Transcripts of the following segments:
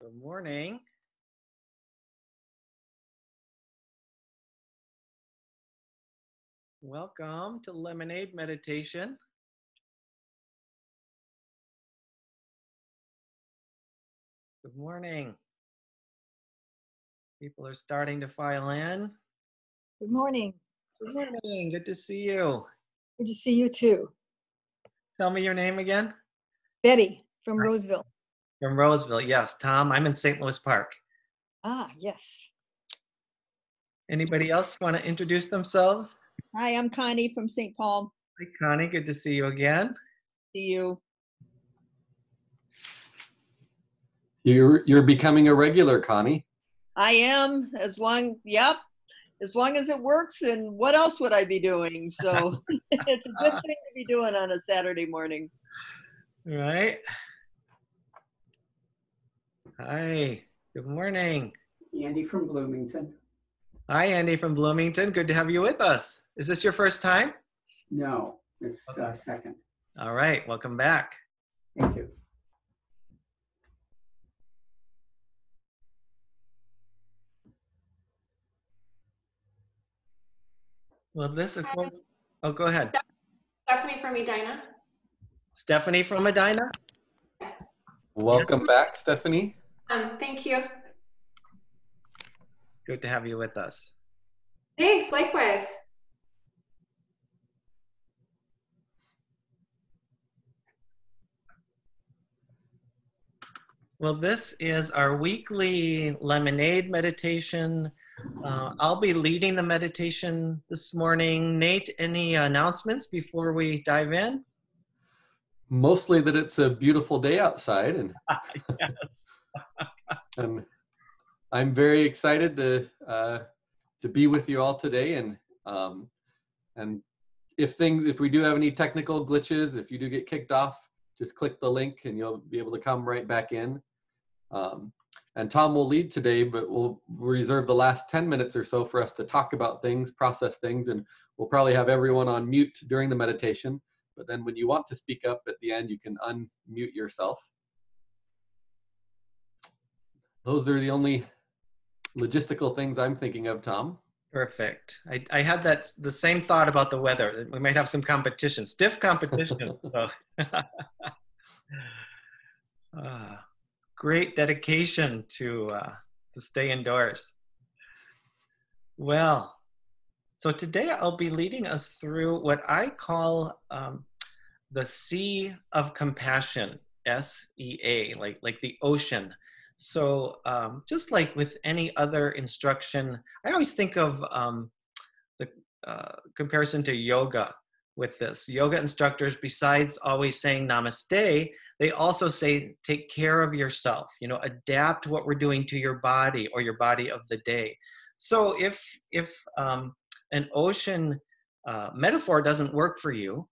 Good morning. Welcome to Lemonade Meditation. Good morning. People are starting to file in. Good morning. Good morning. Good to see you. Good to see you too. Tell me your name again. Betty from Roseville. From Roseville. Yes, Tom. I'm in St. Louis Park. Ah, yes. Anybody else want to introduce themselves? Hi, I'm Connie from St. Paul. Hi, Connie. Good to see you again. See you. You're you're becoming a regular, Connie. I am as long, yep, as long as it works. And what else would I be doing? So it's a good thing to be doing on a Saturday morning. Right. Hi. Good morning. Andy from Bloomington. Hi, Andy from Bloomington. Good to have you with us. Is this your first time? No, this uh, second. All right. Welcome back. Thank you. Well, this, of Hi. course. Oh, go ahead. Stephanie from Edina. Stephanie from Edina. Welcome back, Stephanie. Um, thank you. Good to have you with us. Thanks, likewise. Well, this is our weekly lemonade meditation. Uh, I'll be leading the meditation this morning. Nate, any announcements before we dive in? Mostly that it's a beautiful day outside, and yes. and I'm very excited to uh, to be with you all today. And um, and if things if we do have any technical glitches, if you do get kicked off, just click the link and you'll be able to come right back in. Um, and Tom will lead today, but we'll reserve the last 10 minutes or so for us to talk about things, process things, and we'll probably have everyone on mute during the meditation. But then when you want to speak up at the end, you can unmute yourself. Those are the only logistical things I'm thinking of, Tom. Perfect. I, I had that the same thought about the weather. We might have some competition, stiff competition. so. Ah, great dedication to uh, to stay indoors. Well, so today I'll be leading us through what I call um, the Sea of Compassion, S E A, like like the ocean. So um, just like with any other instruction, I always think of um, the uh, comparison to yoga with this. Yoga instructors, besides always saying namaste, they also say take care of yourself. You know, adapt what we're doing to your body or your body of the day. So if if um, an ocean uh, metaphor doesn't work for you,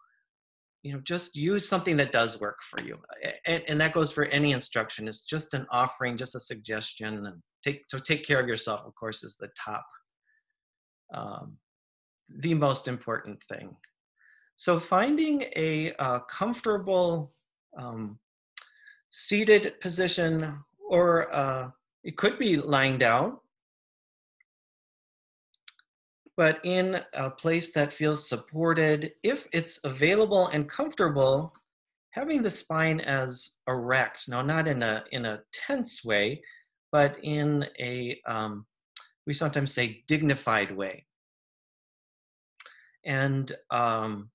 you know just use something that does work for you. And, and that goes for any instruction. It's just an offering just a suggestion and take so take care of yourself of course is the top um, the most important thing. So finding a comfortable um, seated position or uh, it could be lying down but in a place that feels supported. If it's available and comfortable, having the spine as erect. Now, not in a in a tense way, but in a um, we sometimes say dignified way. And um,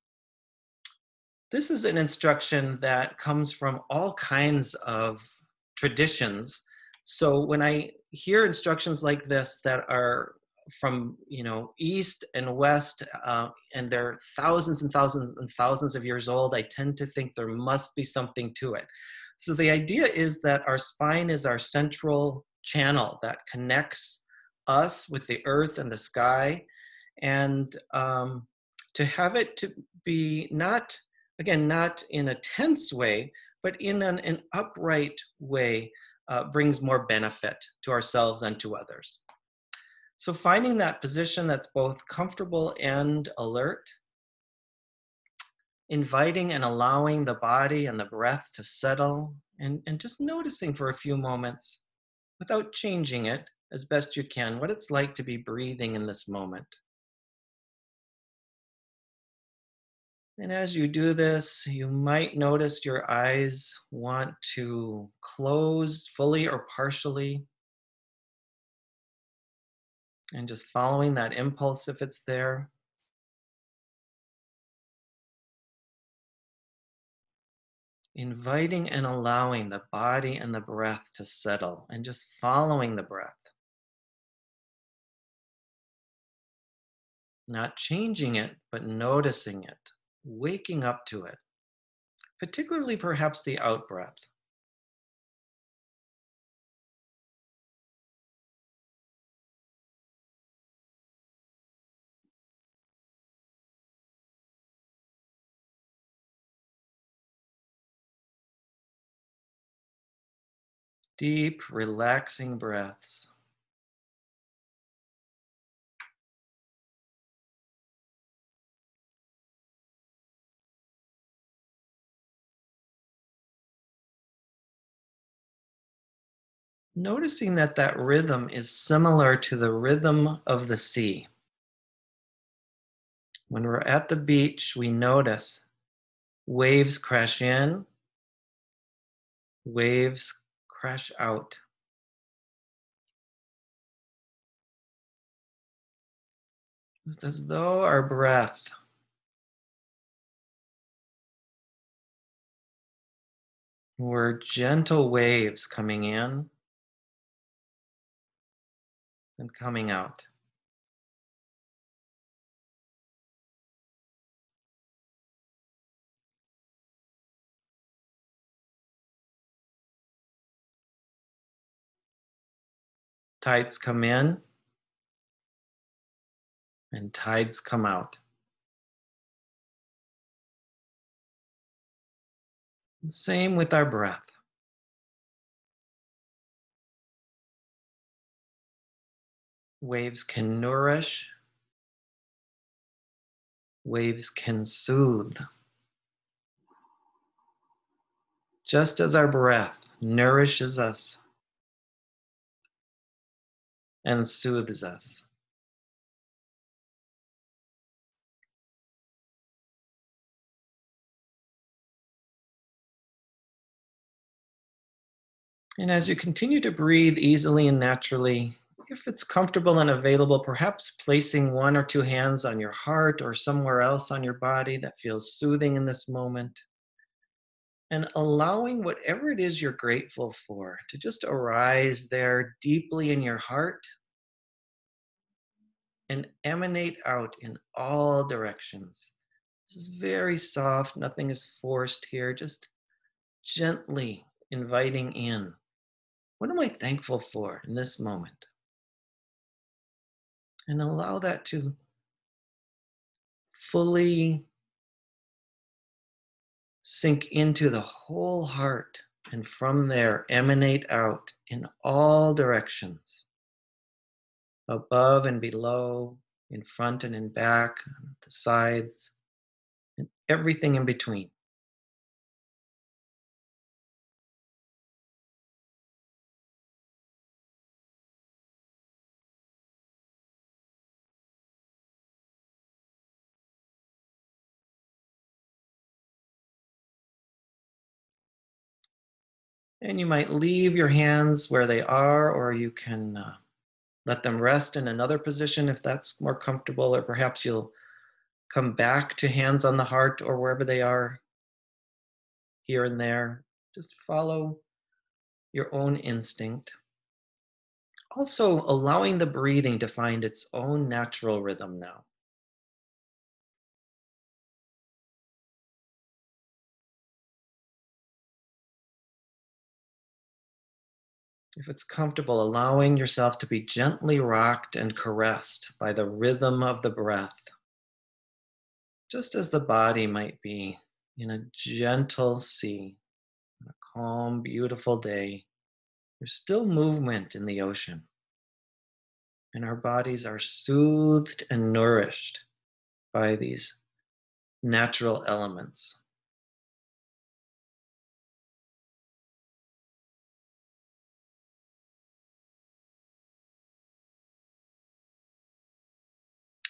this is an instruction that comes from all kinds of traditions. So when I hear instructions like this that are from you know east and west uh, and they're thousands and thousands and thousands of years old i tend to think there must be something to it. So the idea is that our spine is our central channel that connects us with the earth and the sky. And um, to have it to be not again not in a tense way but in an, an upright way uh, brings more benefit to ourselves and to others so finding that position that's both comfortable and alert, inviting and allowing the body and the breath to settle, and, and just noticing for a few moments without changing it as best you can, what it's like to be breathing in this moment. And as you do this, you might notice your eyes want to close fully or partially. And just following that impulse if it's there. Inviting and allowing the body and the breath to settle and just following the breath. Not changing it, but noticing it, waking up to it, particularly perhaps the out breath. Deep, relaxing breaths. Noticing that that rhythm is similar to the rhythm of the sea. When we're at the beach, we notice waves crash in, waves crash out. It's as though our breath were gentle waves coming in and coming out. Tides come in and tides come out. Same with our breath. Waves can nourish, waves can soothe. Just as our breath nourishes us and soothes us. And as you continue to breathe easily and naturally, if it's comfortable and available, perhaps placing one or two hands on your heart or somewhere else on your body that feels soothing in this moment. And allowing whatever it is you're grateful for to just arise there deeply in your heart and emanate out in all directions. This is very soft, nothing is forced here, just gently inviting in. What am I thankful for in this moment? And allow that to fully sink into the whole heart and from there emanate out in all directions above and below, in front and in back, the sides, and everything in between. And you might leave your hands where they are, or you can uh, let them rest in another position if that's more comfortable, or perhaps you'll come back to hands on the heart or wherever they are here and there. Just follow your own instinct. Also, allowing the breathing to find its own natural rhythm now. If it's comfortable, allowing yourself to be gently rocked and caressed by the rhythm of the breath, just as the body might be in a gentle sea, on a calm, beautiful day. There's still movement in the ocean, and our bodies are soothed and nourished by these natural elements.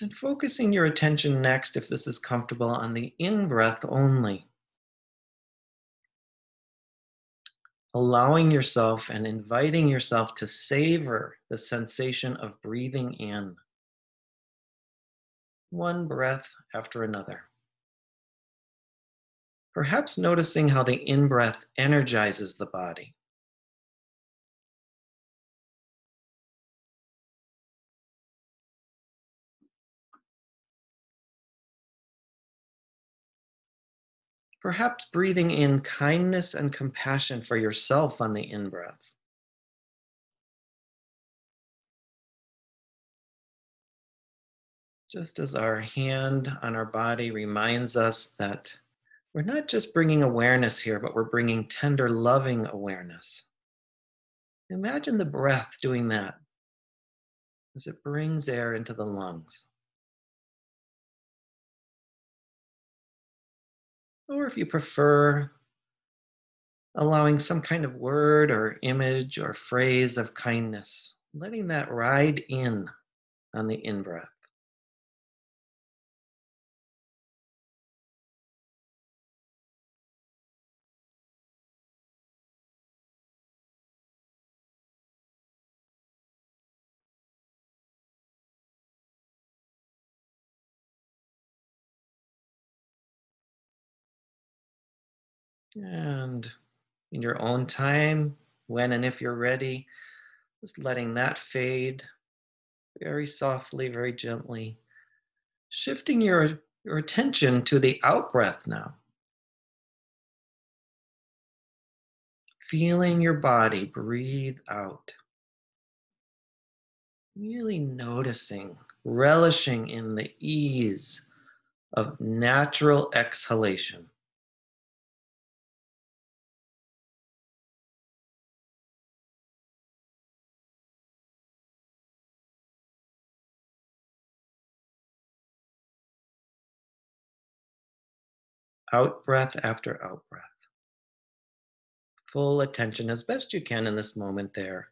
And focusing your attention next, if this is comfortable, on the in breath only. Allowing yourself and inviting yourself to savor the sensation of breathing in. One breath after another. Perhaps noticing how the in breath energizes the body. Perhaps breathing in kindness and compassion for yourself on the in breath. Just as our hand on our body reminds us that we're not just bringing awareness here, but we're bringing tender, loving awareness. Imagine the breath doing that as it brings air into the lungs. Or if you prefer, allowing some kind of word or image or phrase of kindness, letting that ride in on the in breath. And in your own time, when and if you're ready, just letting that fade very softly, very gently, shifting your, your attention to the out breath now. Feeling your body breathe out. Really noticing, relishing in the ease of natural exhalation. Out breath after out breath. Full attention as best you can in this moment there.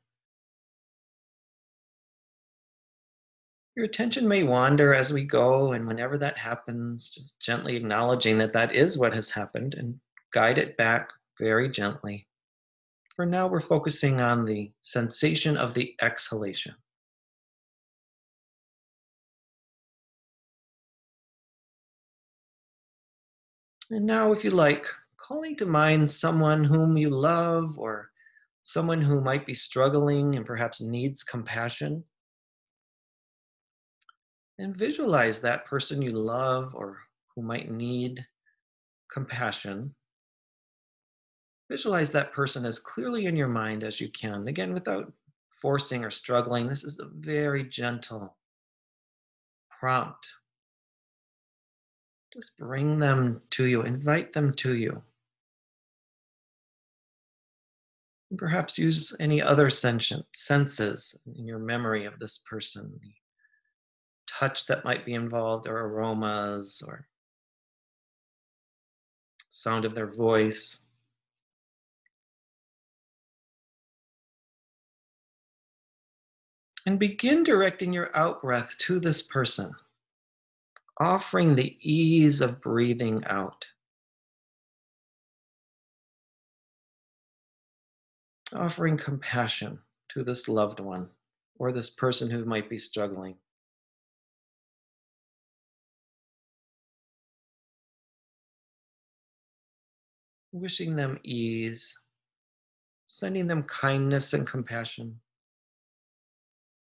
Your attention may wander as we go, and whenever that happens, just gently acknowledging that that is what has happened and guide it back very gently. For now, we're focusing on the sensation of the exhalation. And now, if you like, calling to mind someone whom you love or someone who might be struggling and perhaps needs compassion. And visualize that person you love or who might need compassion. Visualize that person as clearly in your mind as you can. Again, without forcing or struggling. This is a very gentle prompt just bring them to you, invite them to you. Perhaps use any other sentient senses in your memory of this person, the touch that might be involved, or aromas, or sound of their voice. And begin directing your out breath to this person offering the ease of breathing out. Offering compassion to this loved one or this person who might be struggling. Wishing them ease, sending them kindness and compassion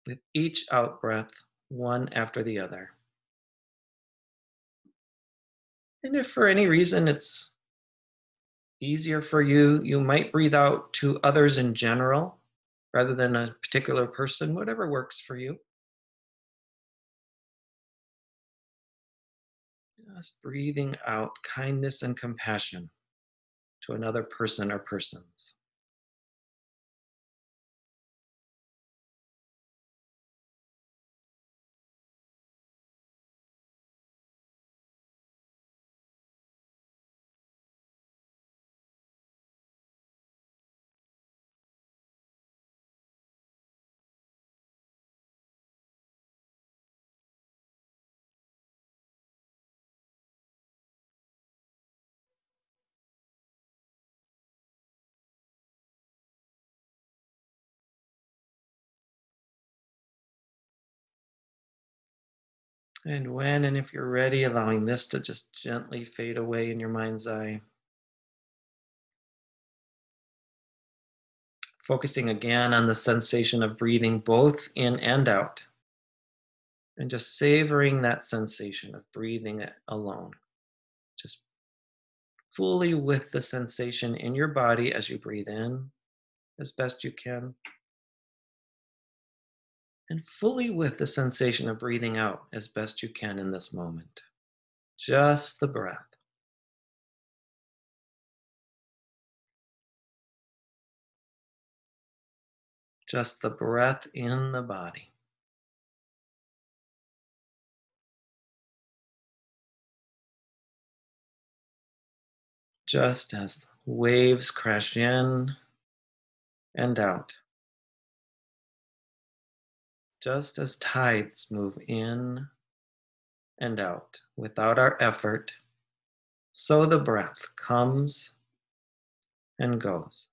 with each out breath, one after the other. And if for any reason it's easier for you, you might breathe out to others in general rather than a particular person, whatever works for you. Just breathing out kindness and compassion to another person or persons. And when and if you're ready, allowing this to just gently fade away in your mind's eye. Focusing again on the sensation of breathing both in and out. And just savoring that sensation of breathing alone. Just fully with the sensation in your body as you breathe in as best you can. And fully with the sensation of breathing out as best you can in this moment. Just the breath. Just the breath in the body. Just as waves crash in and out. Just as tides move in and out without our effort, so the breath comes and goes.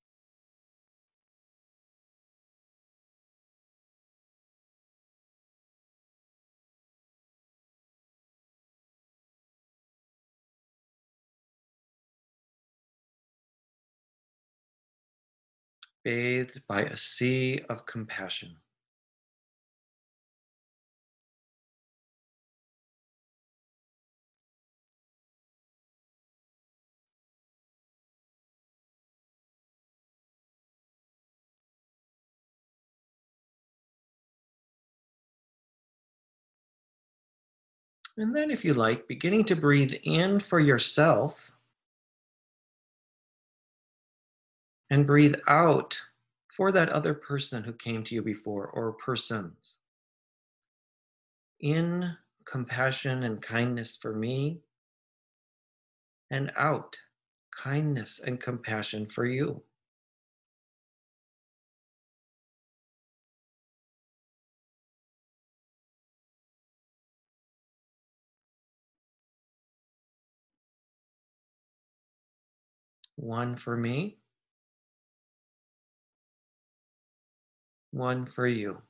bathed by a sea of compassion. And then, if you like, beginning to breathe in for yourself and breathe out for that other person who came to you before or persons. In compassion and kindness for me, and out kindness and compassion for you. One for me, one for you.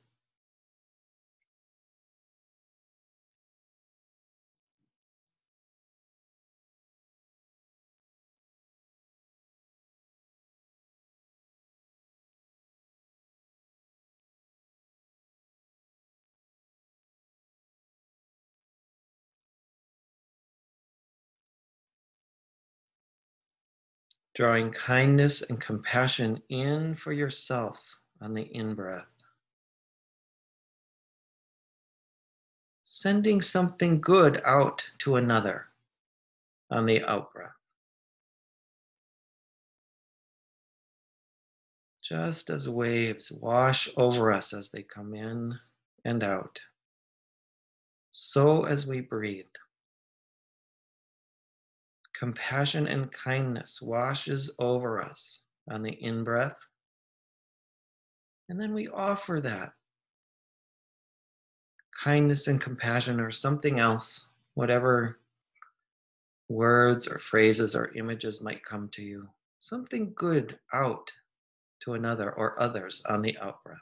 Drawing kindness and compassion in for yourself on the in breath. Sending something good out to another on the out breath. Just as waves wash over us as they come in and out, so as we breathe compassion and kindness washes over us on the in breath. And then we offer that kindness and compassion or something else, whatever words or phrases or images might come to you, something good out to another or others on the out breath.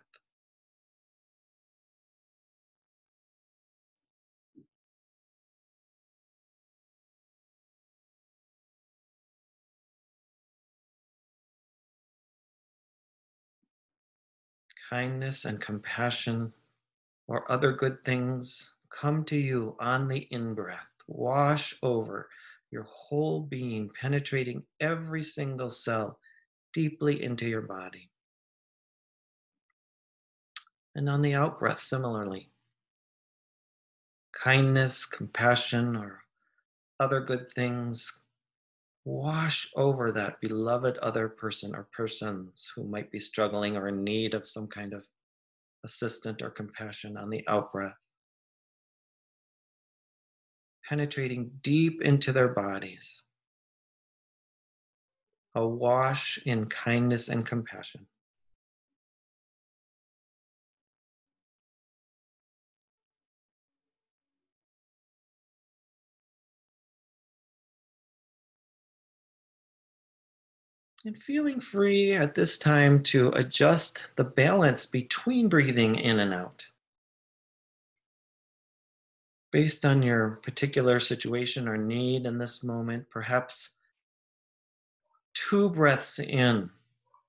Kindness and compassion or other good things come to you on the in breath, wash over your whole being, penetrating every single cell deeply into your body. And on the out breath, similarly, kindness, compassion, or other good things wash over that beloved other person or persons who might be struggling or in need of some kind of assistance or compassion on the out breath. Penetrating deep into their bodies. A wash in kindness and compassion. And feeling free at this time to adjust the balance between breathing in and out. based on your particular situation or need in this moment, perhaps two breaths in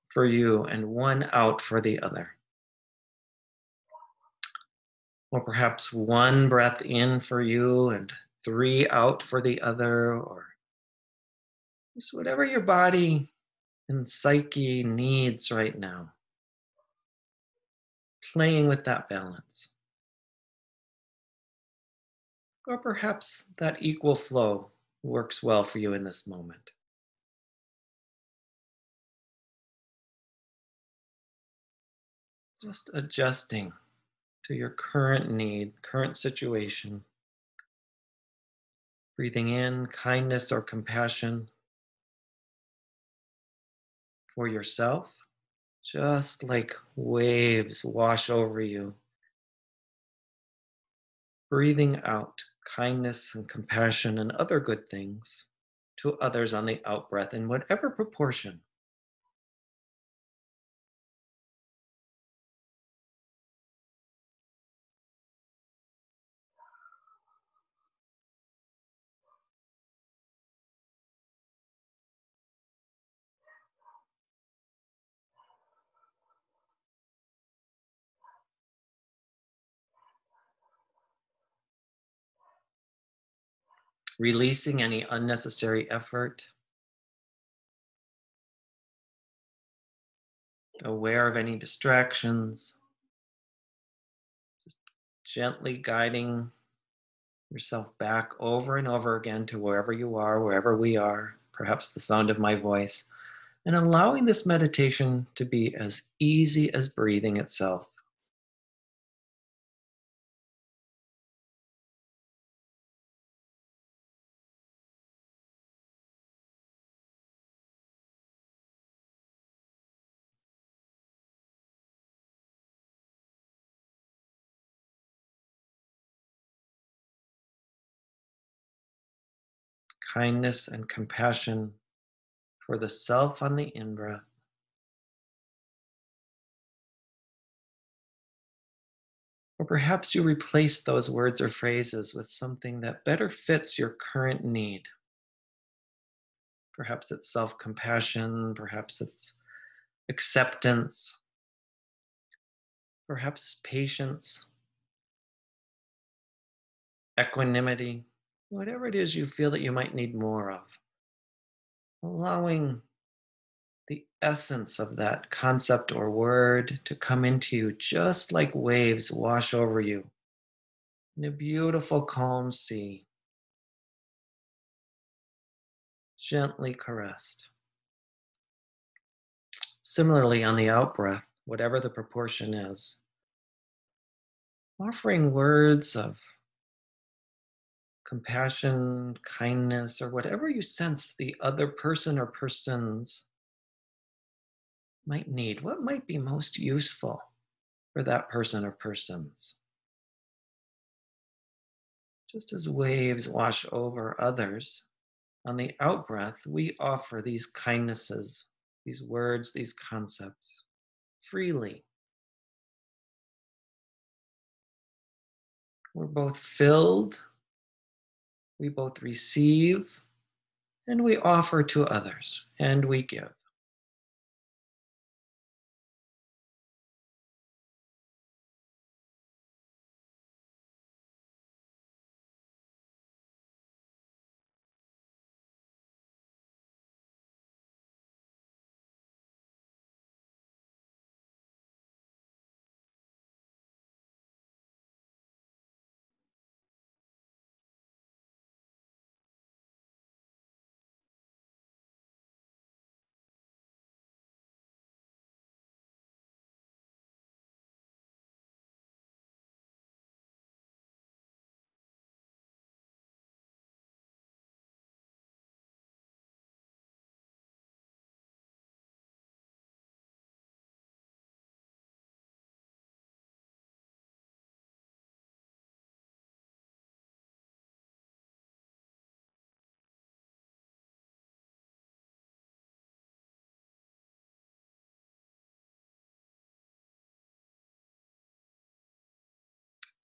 for you and one out for the other. Or perhaps one breath in for you and three out for the other, or just whatever your body and psyche needs right now. Playing with that balance. Or perhaps that equal flow works well for you in this moment. Just adjusting to your current need, current situation. Breathing in kindness or compassion for yourself, just like waves wash over you. Breathing out kindness and compassion and other good things to others on the out breath in whatever proportion. Releasing any unnecessary effort, aware of any distractions, just gently guiding yourself back over and over again to wherever you are, wherever we are, perhaps the sound of my voice, and allowing this meditation to be as easy as breathing itself. Kindness and compassion for the self on the in breath. Or perhaps you replace those words or phrases with something that better fits your current need. Perhaps it's self compassion, perhaps it's acceptance, perhaps patience, equanimity whatever it is you feel that you might need more of. Allowing the essence of that concept or word to come into you just like waves wash over you in a beautiful, calm sea, gently caressed. Similarly, on the out breath, whatever the proportion is, offering words of compassion, kindness, or whatever you sense the other person or persons might need. What might be most useful for that person or persons? Just as waves wash over others, on the out breath, we offer these kindnesses, these words, these concepts freely. We're both filled we both receive and we offer to others and we give.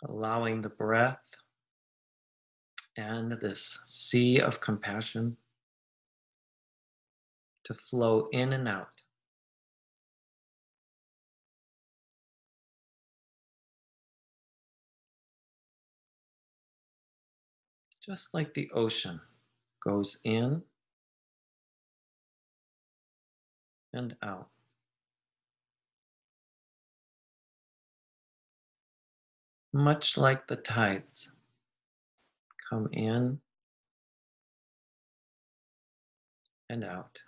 Allowing the breath and this sea of compassion to flow in and out. Just like the ocean goes in and out. Much like the tides come in and out.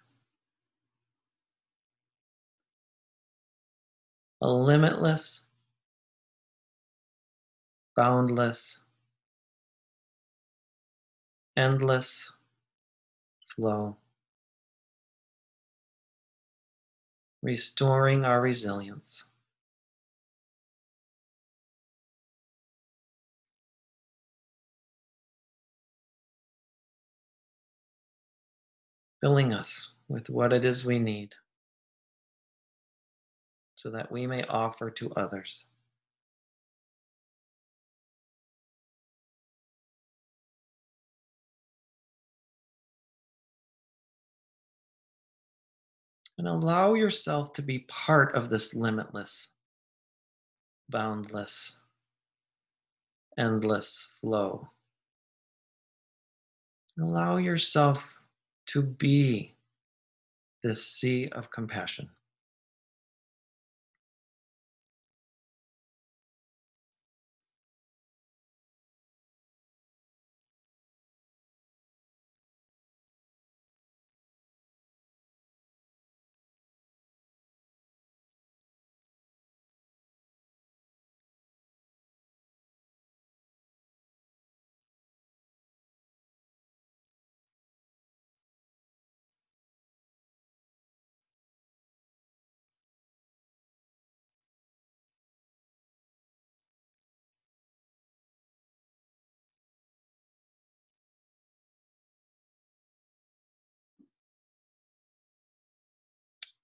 A limitless, boundless, endless flow, restoring our resilience. Filling us with what it is we need so that we may offer to others. And allow yourself to be part of this limitless, boundless, endless flow. Allow yourself to be this sea of compassion.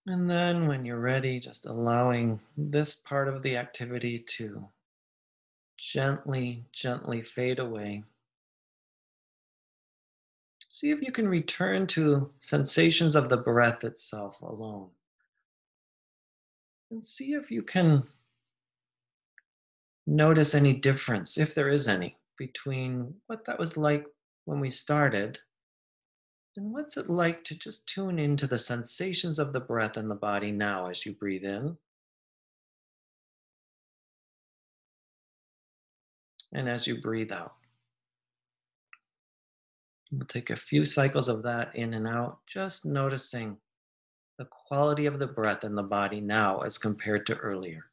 And then when you're ready, just allowing this part of the activity to gently, gently fade away. See if you can return to sensations of the breath itself alone. And see if you can notice any difference, if there is any, between what that was like when we started and what's it like to just tune into the sensations of the breath in the body now as you breathe in? And as you breathe out. We'll take a few cycles of that in and out, just noticing the quality of the breath in the body now as compared to earlier.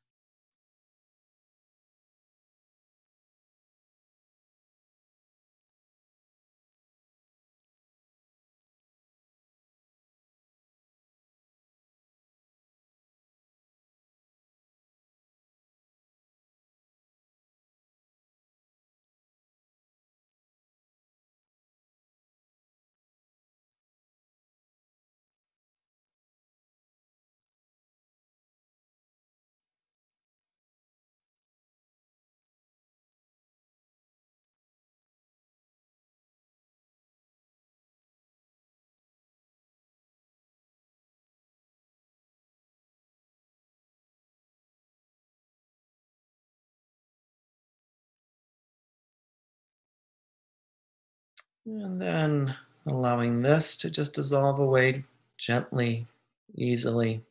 And then allowing this to just dissolve away gently, easily.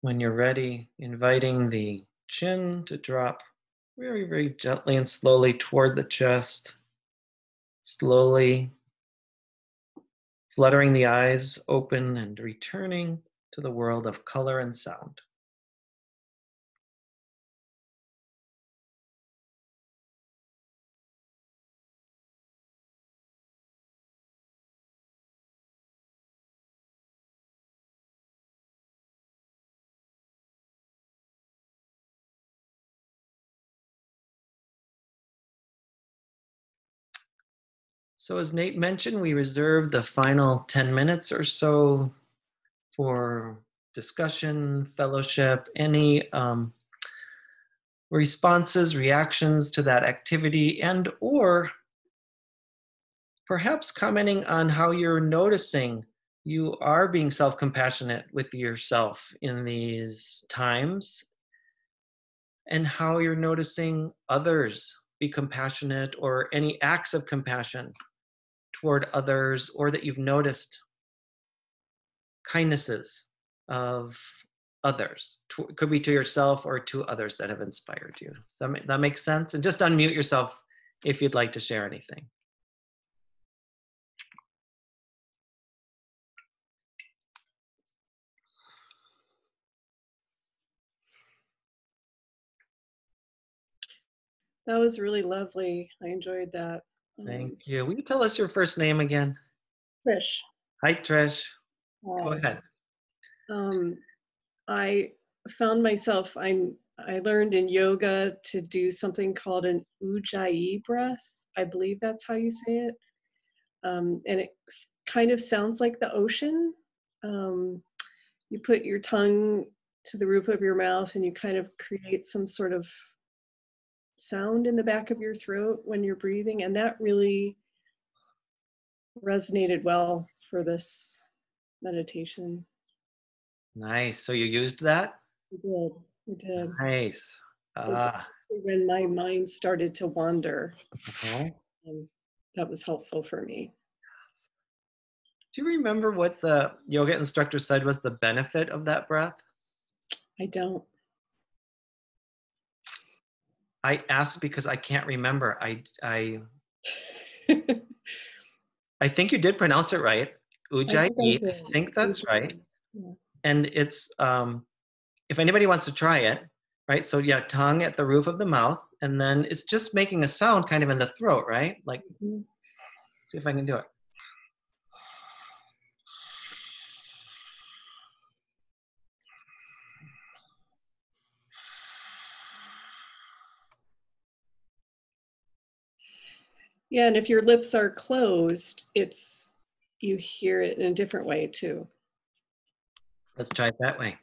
When you're ready, inviting the chin to drop very, very gently and slowly toward the chest. Slowly fluttering the eyes open and returning to the world of color and sound. So as Nate mentioned, we reserve the final 10 minutes or so for discussion, fellowship, any um, responses, reactions to that activity, and or perhaps commenting on how you're noticing you are being self-compassionate with yourself in these times and how you're noticing others be compassionate or any acts of compassion toward others or that you've noticed kindnesses of others to, could be to yourself or to others that have inspired you Does that, that makes sense and just unmute yourself if you'd like to share anything That was really lovely. I enjoyed that. Thank you will you tell us your first name again Trish. hi trish go uh, ahead Um, I found myself. I'm. I learned in yoga to do something called an ujjayi breath. I believe that's how you say it. Um, and it kind of sounds like the ocean. Um, you put your tongue to the roof of your mouth and you kind of create some sort of sound in the back of your throat when you're breathing. And that really resonated well for this meditation. nice so you used that I did. I did. nice ah When my mind started to wander, uh-huh. um, that was helpful for me. Do you remember what the yoga instructor said was the benefit of that breath? I don't. I asked because I can't remember. I I I think you did pronounce it right. Ujjayi. I I think that's right. Yeah. And it's um if anybody wants to try it, right? So yeah, tongue at the roof of the mouth, and then it's just making a sound kind of in the throat, right? Like Mhm. see if I can do it. Yeah, and if your lips are closed, it's you hear it in a different way too. Let's try it that way.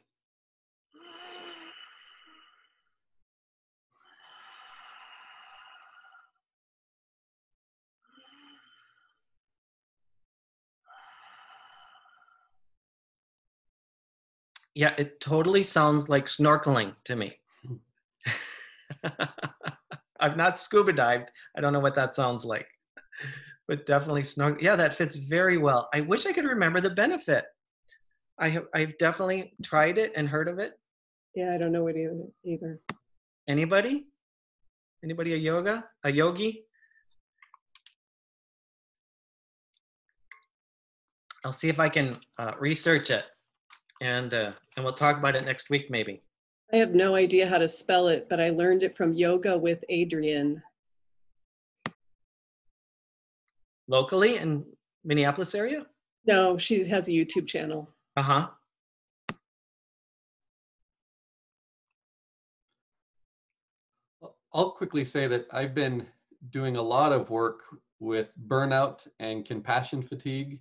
Yeah, it totally sounds like snorkeling to me. I've not scuba dived. I don't know what that sounds like. But definitely snorkel. Yeah, that fits very well. I wish I could remember the benefit. I have I've definitely tried it and heard of it. Yeah, I don't know what either. either. Anybody? Anybody a yoga? A yogi? I'll see if I can uh, research it, and uh, and we'll talk about it next week maybe. I have no idea how to spell it, but I learned it from Yoga with Adriene. Locally in Minneapolis area? No, she has a YouTube channel. Uh huh. I'll quickly say that I've been doing a lot of work with burnout and compassion fatigue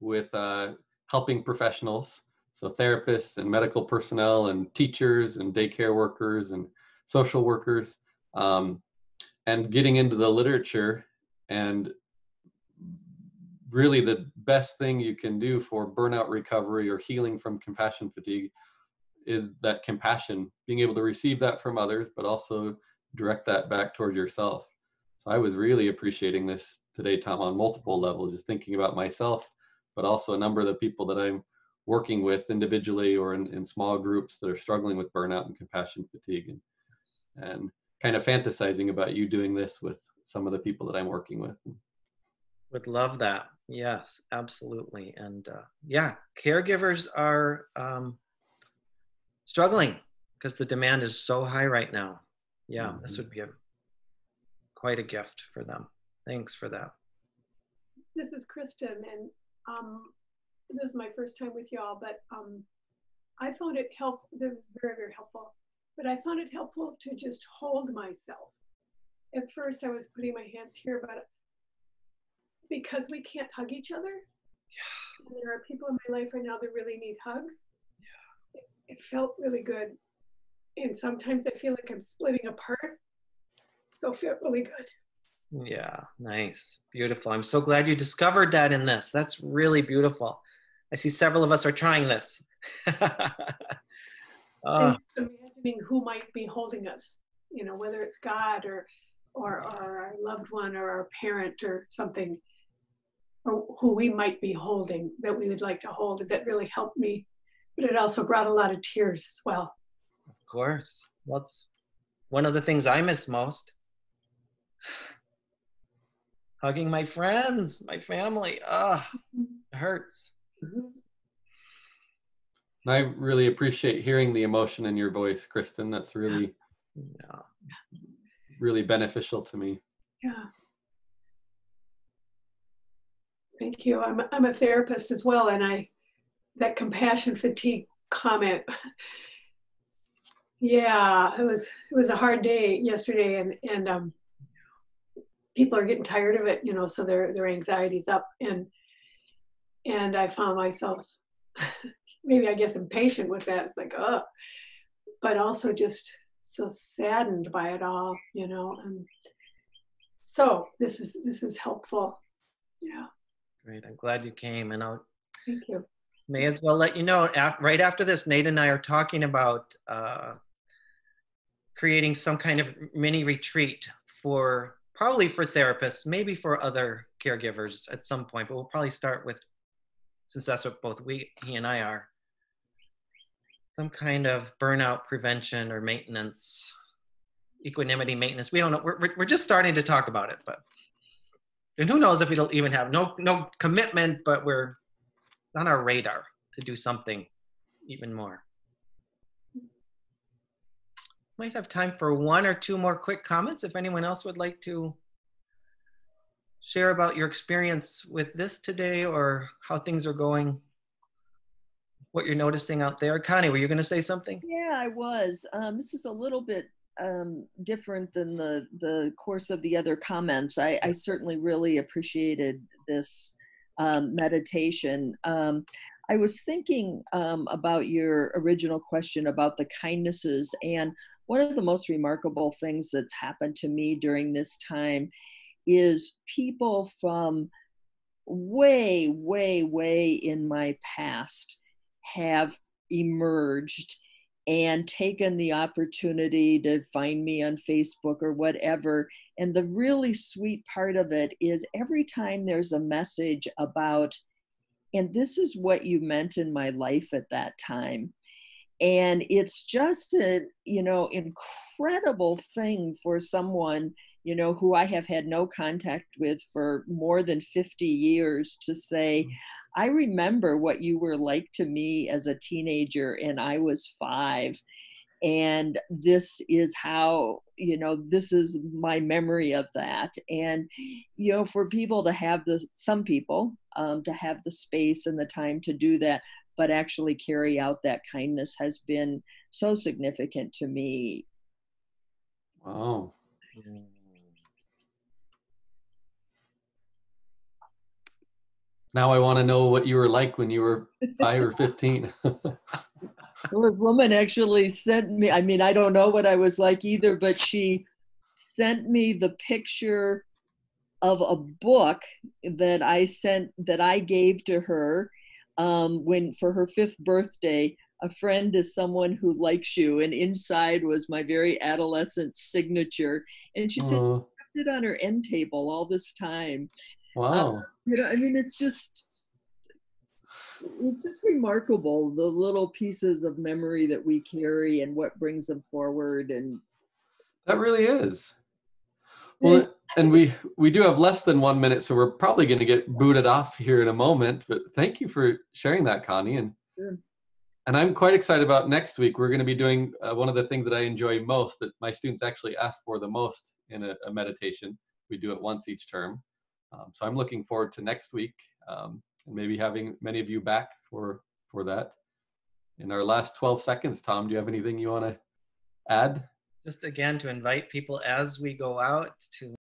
with uh, helping professionals, so therapists and medical personnel and teachers and daycare workers and social workers, um, and getting into the literature. And really, the best thing you can do for burnout recovery or healing from compassion fatigue is that compassion, being able to receive that from others, but also direct that back toward yourself. So I was really appreciating this today, Tom, on multiple levels, just thinking about myself, but also a number of the people that I'm working with individually or in, in small groups that are struggling with burnout and compassion fatigue and, and kind of fantasizing about you doing this with some of the people that I'm working with. Would love that. Yes, absolutely. And uh, yeah, caregivers are um, struggling because the demand is so high right now. Yeah, this Mhm. would be a quite a gift for them. Thanks for that. This is Kristen, and um, this is my first time with y'all, but um, I found it helpful. This was very, very helpful. But I found it helpful to just hold myself. At first, I was putting my hands here, but because we can't hug each other, and there are people in my life right now that really need hugs. It, it felt really good and sometimes I feel like I'm splitting apart. So feel really good. Yeah, nice. Beautiful. I'm so glad you discovered that in this. That's really beautiful. I see several of us are trying this. Ah, imagining who might be holding us, you know, whether it's God or, or, or our loved one or our parent or something, or who we might be holding that we would like to hold. That really helped me. But it also brought a lot of tears as well. of course. That's one of the things I miss most. Hugging my friends, my family. Ah, it hurts. And I really appreciate hearing the emotion in your voice, Kristen. That's really, Yeah. really beneficial to me. Yeah. Thank you. I'm, I'm a therapist as well, and I, that compassion fatigue comment. Yeah, it was, it was a hard day yesterday and, and, um, people are getting tired of it, you know, so their, their anxiety's up and, and I found myself, maybe I guess impatient with that. It's like, oh, but also just so saddened by it all, you know, and so this is this is helpful. Yeah, Great. I'm glad you came. And I'll thank you. may as well let you know af- right after this nate and i are talking about uh, creating some kind of mini retreat for probably for therapists maybe for other caregivers at some point but we'll probably start with since that's what both we he and i are. Some kind of burnout prevention or maintenance equanimity maintenance. We don't know. We're, we're, just starting to talk about it but and who knows if it'll even have no no commitment but we're on our radar to do something even more. Might have time for one or two more quick comments if anyone else would like to share about your experience with this today or how things are going, what you're noticing out there. Connie, were you going to say something? Yeah, I was. Um, this is a little bit um, different than the the course of the other comments. I, I certainly really appreciated this um, meditation. Um, I was thinking um, about your original question about the kindnesses, and one of the most remarkable things that's happened to me during this time is people from way, way, way in my past have emerged and taken the opportunity to find me on Facebook or whatever. And the really sweet part of it is every time there's a message about, and this is what you meant in my life at that time. And it's just a, you know, incredible thing for someone, you know, who I have had no contact with for more than 50 years to say, I remember what you were like to me as a teenager, and I was five. And this is how, you know, this is my memory of that. And, you know, for people to have the, some people um, to have the space and the time to do that, but actually carry out that kindness has been so significant to me. Wow. Now I want to know what you were like when you were five or 15. Well, this woman actually sent me, I mean, I don't know what I was like either, but she sent me the picture of a book that I sent, that I gave to her um, when for her fifth birthday. A friend is someone who likes you, and inside was my very adolescent signature. And she said, Oh, kept it on her end table all this time. Wow. you know i mean it's just it's just remarkable the little pieces of memory that we carry and what brings them forward and That really is. Well, and we we do have less than one minute, so we're probably going to get booted off here in a moment. But thank you for sharing that, Connie. And Sure. and I'm quite excited about next week. We're going to be doing uh, one of the things that I enjoy most, that my students actually ask for the most in a, a meditation. We do it once each term. Um, so I'm looking forward to next week um, and maybe having many of you back for for that. In our last 12 seconds, Tom, do you have anything you want to add? Just again to invite people as we go out to